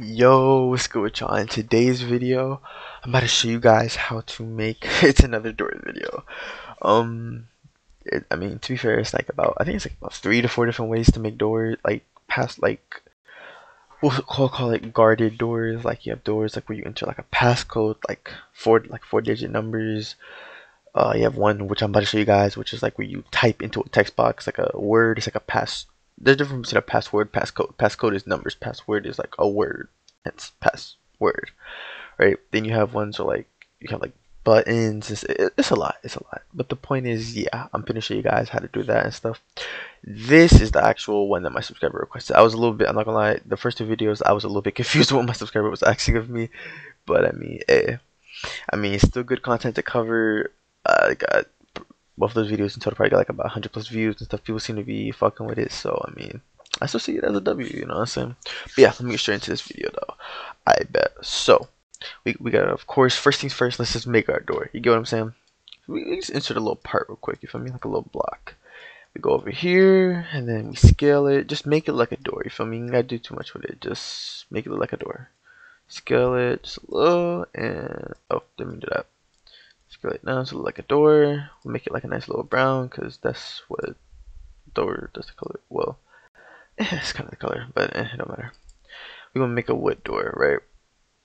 Yo, what's good with y'all? In today's video, I'm about to show you guys how to make. it's another door video. Um, it, I mean, to be fair, it's like about I think it's like about three to four different ways to make doors. Like past like we'll call call it guarded doors. Like you have doors like where you enter like a passcode, like four like four digit numbers. Uh, you have one which I'm about to show you guys, which is like where you type into a text box like a word. It's like a pass there's a difference between a password, passcode. Passcode is numbers. Password is like a word. It's password, right? Then you have ones where like you have like buttons. It's, it's a lot. It's a lot. But the point is, yeah, I'm gonna show you guys how to do that and stuff. This is the actual one that my subscriber requested. I was a little bit. I'm not gonna lie. The first two videos, I was a little bit confused what my subscriber was asking of me. But I mean, eh. I mean, it's still good content to cover. I got both of those videos in total probably got like about 100 plus views and stuff. People seem to be fucking with it. So, I mean, I still see it as a W, you know what I'm saying? But yeah, let me get straight into this video though. I bet. So, we, we got of course, first things first, let's just make our door. You get what I'm saying? We, we just insert a little part real quick, you feel me? Like a little block. We go over here and then we scale it. Just make it like a door, you feel me? You gotta do too much with it. Just make it look like a door. Scale it just a little and oh, didn't do that it down so like a door. We'll make it like a nice little brown because that's what door does the color. Well, it's kind of the color, but eh, it don't matter. We're gonna make a wood door, right?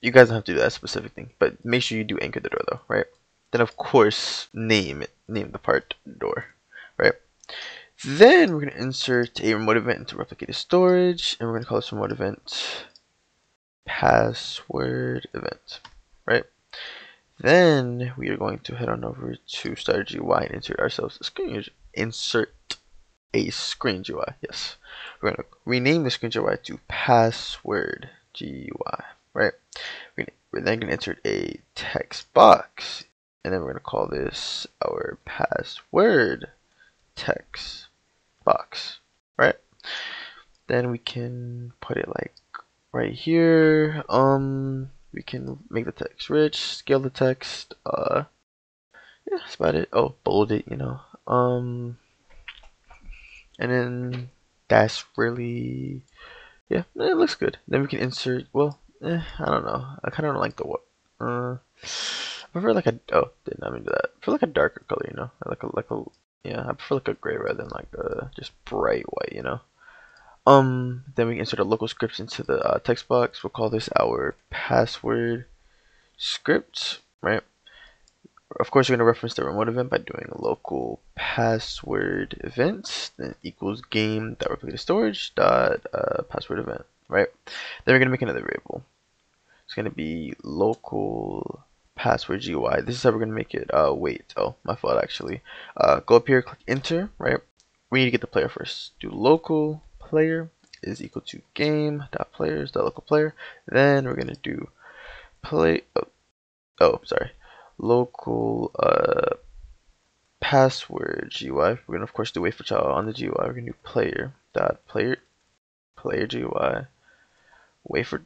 You guys don't have to do that specific thing, but make sure you do anchor the door though, right? Then of course name it, name the part door, right? Then we're gonna insert a remote event into replicated storage, and we're gonna call this remote event password event, right? Then we are going to head on over to Starter GUI and insert ourselves a screen. Insert a screen GUI. Yes, we're to rename the screen GUI to password GUI. Right. We're then to insert a text box, and then we're going to call this our password text box. Right. Then we can put it like right here. Um we can make the text rich, scale the text, uh, yeah, that's about it. Oh, bold it, you know. Um, and then that's really, yeah, it looks good. Then we can insert, well, eh, I don't know. I kind of don't like the what. Uh, I prefer like a, oh, didn't I mean do that. I prefer like a darker color, you know, I like a, like a, yeah, I prefer like a gray rather than like a just bright white, you know. Um, then we insert a local script into the uh, text box. We'll call this our password script, right? Of course, you're going to reference the remote event by doing a local password event, then equals game dot replicated storage dot uh, password event, right? Then we're going to make another variable. It's going to be local password GUI. This is how we're going to make it. Uh, wait, oh, my fault actually. Uh, go up here, click enter, right? We need to get the player first. Do local player is equal to game dot players dot local player. Then we're gonna do play. Oh, oh sorry, local uh, password GUI. We're gonna of course do wait for child on the GUI. We're gonna do player dot player player GUI. Wait for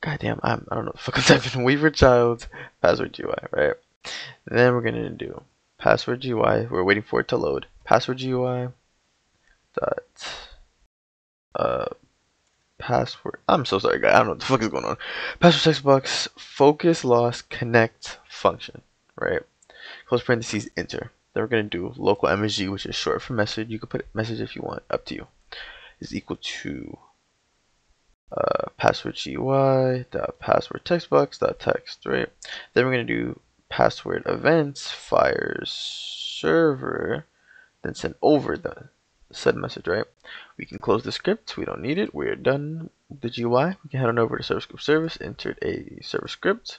goddamn I'm I don't know fucking typing wait for child password GUI right. Then we're gonna do password GUI. We're waiting for it to load. Password GUI dot uh, password. I'm so sorry, guys. I don't know what the fuck is going on. Password text box, focus loss connect function, right? Close parentheses, enter. Then we're going to do local MSG, which is short for message. You can put message if you want, up to you. Is equal to uh, password GUI dot password text box dot text, right? Then we're going to do password events fires server, then send over the said message, right? We can close the script. We don't need it. We're done with the GUI. We can head on over to server script service, insert a server script,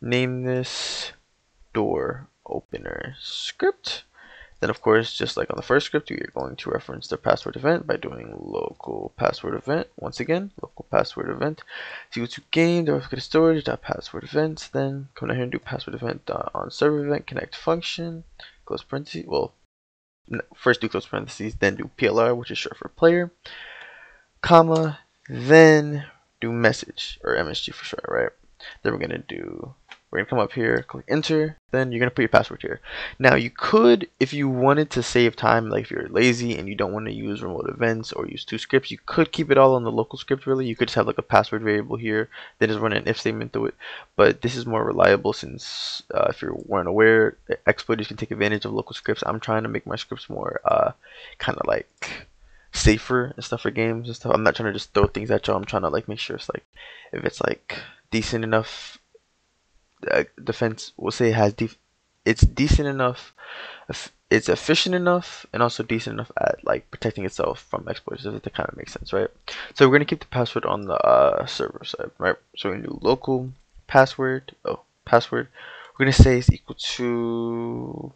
name this door opener script. Then, of course, just like on the first script, we are going to reference the password event by doing local password event. Once again, local password event. So you go to game, replicated storage, dot password event. Then come down here and do password event dot on server event connect function. Close parentheses. Well, first do close parentheses, then do PLR, which is short for player, comma, then do message, or MSG for short, right? Then we're going to do we're gonna come up here, click enter, then you're gonna put your password here. Now you could, if you wanted to save time, like if you're lazy and you don't want to use remote events or use two scripts, you could keep it all on the local script really. You could just have like a password variable here, then just run an if statement through it. But this is more reliable since uh, if you weren't aware, exploiters can take advantage of local scripts. I'm trying to make my scripts more uh, kind of like safer and stuff for games and stuff. I'm not trying to just throw things at y'all. I'm trying to like make sure it's like if it's like decent enough uh, defense we'll say has def it's decent enough it's efficient enough and also decent enough at like protecting itself from exploits if that kind of makes sense right? So we're going to keep the password on the uh, server side right? So we're going to do local password oh password. We're going to say is equal to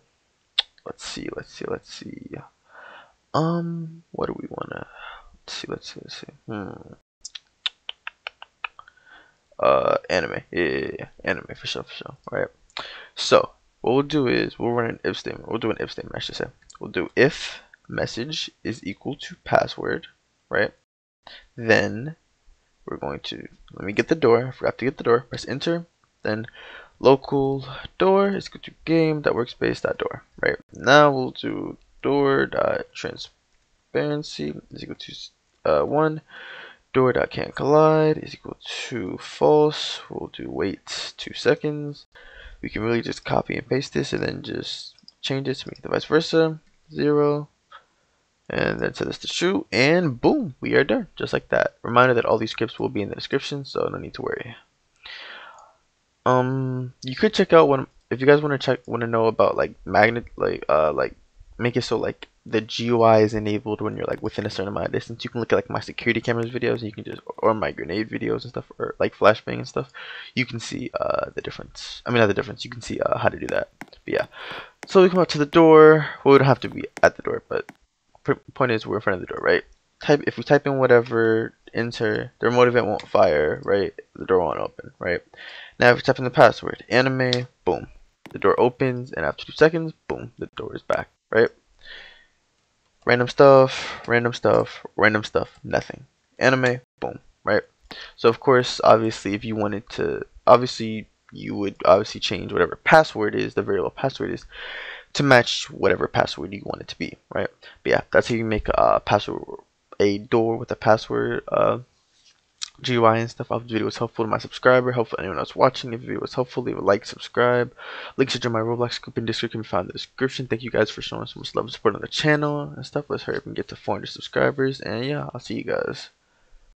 let's see let's see let's see. Um what do we want to let's see let's see let's see hmm uh anime. Yeah, yeah, yeah, anime for sure for sure right? So what we'll do is we'll run an if statement. We'll do an if statement I should say. We'll do if message is equal to password right? Then we're going to let me get the door. I forgot to get the door. Press enter. Then local door is equal to game dot workspace dot door right? Now we'll do door dot transparency is equal to uh, one door.can't collide is equal to false. We'll do wait two seconds. We can really just copy and paste this and then just change it to make the vice versa. Zero. And then set this to true. And boom, we are done. Just like that. Reminder that all these scripts will be in the description, so no need to worry. Um, you could check out one if you guys want to check want to know about like magnet like uh like make it so like the GUI is enabled when you're like within a certain amount of distance. You can look at like my security cameras videos, and you can just or my grenade videos and stuff, or like flashbang and stuff. You can see uh, the difference. I mean, not the difference. You can see uh, how to do that. But yeah. So we come up to the door. Well, we don't have to be at the door, but point is we're in front of the door, right? Type if we type in whatever, enter. The remote event won't fire, right? The door won't open, right? Now if we type in the password, anime, boom, the door opens, and after two seconds, boom, the door is back, right? Random stuff, random stuff, random stuff, nothing. Anime, boom, right? So of course, obviously, if you wanted to, obviously, you would obviously change whatever password is, the variable password is, to match whatever password you want it to be, right? But yeah, that's how you make a password, a door with a password uh, GUI and stuff. I hope the video was helpful to my subscriber, helpful anyone else watching. If the video was helpful, leave a like, subscribe. Links to join my Roblox group and Discord can be found in the description. Thank you guys for showing so much love and support on the channel and stuff. Let's hurry up and get to 400 subscribers. And yeah, I'll see you guys.